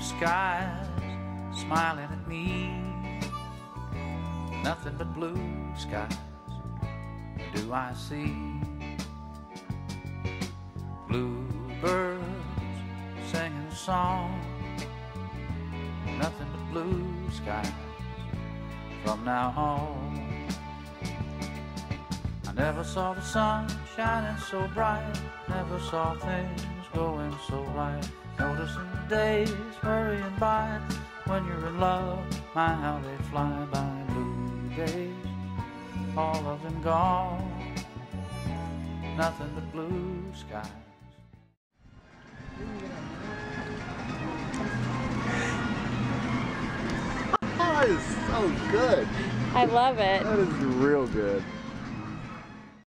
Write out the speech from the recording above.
skies smiling at me. Nothing but blue skies do I see. Bluebirds singing a song. Nothing but blue skies from now on. I never saw the sun shining so bright. Never saw things going so right. Noticing days hurrying by. When you're in love, my how they fly by. Blue days, all of them gone. Nothing but blue skies. That is so good. I love it. That is real good.